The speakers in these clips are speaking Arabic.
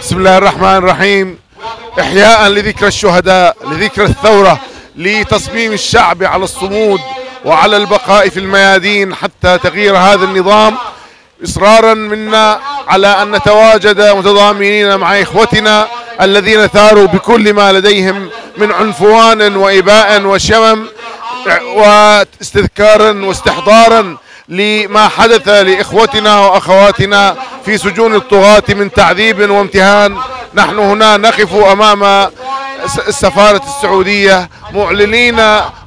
بسم الله الرحمن الرحيم. إحياء لذكرى الشهداء لذكرى الثورة لتصميم الشعب على الصمود وعلى البقاء في الميادين حتى تغيير هذا النظام. إصرارا منا على أن نتواجد متضامنين مع إخوتنا الذين ثاروا بكل ما لديهم من عنفوان وإباء وشمم واستذكارا واستحضارا لما حدث لإخوتنا وأخواتنا في سجون الطغاة من تعذيب وامتهان. نحن هنا نقف أمام السفارة السعودية معلنين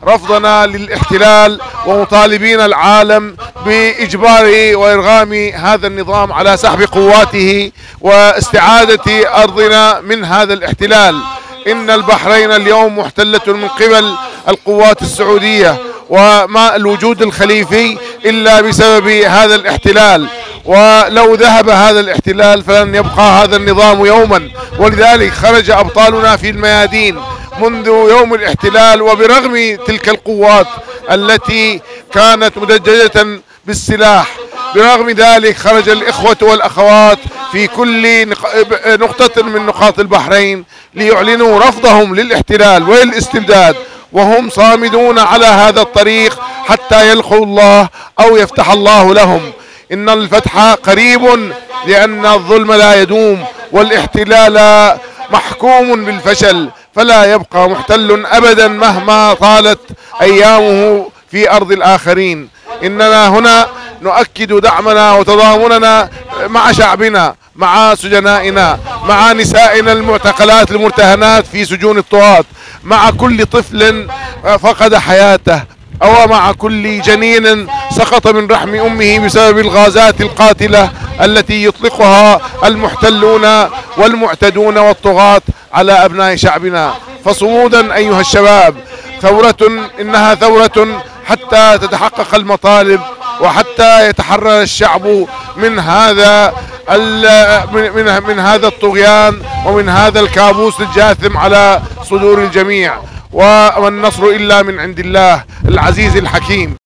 رفضنا للاحتلال ومطالبين العالم بإجبار وإرغام هذا النظام على سحب قواته واستعادة أرضنا من هذا الاحتلال. إن البحرين اليوم محتلة من قبل القوات السعودية. وما الوجود الخليفي إلا بسبب هذا الاحتلال. ولو ذهب هذا الاحتلال فلن يبقى هذا النظام يوما. ولذلك خرج أبطالنا في الميادين منذ يوم الاحتلال وبرغم تلك القوات التي كانت مدججة بالسلاح برغم ذلك خرج الإخوة والأخوات في كل نقطة من نقاط البحرين ليعلنوا رفضهم للاحتلال والاستبداد وهم صامدون على هذا الطريق حتى يلقوا الله أو يفتح الله لهم. إن الفتح قريب لأن الظلم لا يدوم والاحتلال محكوم بالفشل فلا يبقى محتل أبدا مهما طالت أيامه في أرض الآخرين. إننا هنا نؤكد دعمنا وتضامننا مع شعبنا مع سجنائنا مع نسائنا المعتقلات المرتهنات في سجون الطغاة مع كل طفل فقد حياته أو مع كل جنين سقط من رحم أمه بسبب الغازات القاتلة التي يطلقها المحتلون والمعتدون والطغاة على أبناء شعبنا. فصمودا أيها الشباب ثورة إنها ثورة حتى تتحقق المطالب وحتى يتحرر الشعب من هذا من من هذا الطغيان ومن هذا الكابوس الجاثم على صدور الجميع والنصر إلا من عند الله العزيز الحكيم.